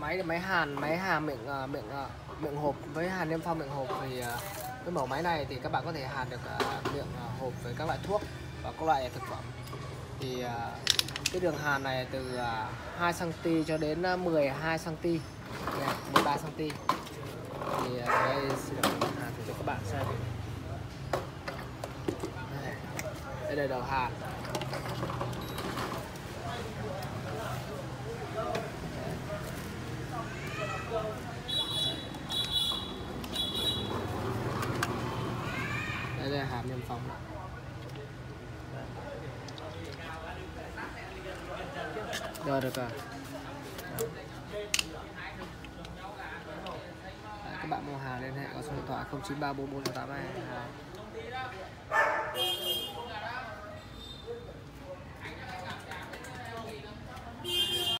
máy máy hàn máy hàn miệng ờ, miệng ờ, miệng hộp. Với hàn niêm phong miệng hộp thì ờ, với mẫu máy này thì các bạn có thể hàn được miệng hộp với các loại thuốc và các loại thực phẩm. Thì cái đường hàn này từ à, 2 cm cho đến à, 12 cm Nè, 13 cm thì đây sẽ được hàn thử cho các bạn xem. Đây, đây là đầu hàn. Đây là hàm nhân phong rồi được rồi. Đấy, các bạn mua hàng liên hệ qua số điện thoại 09344822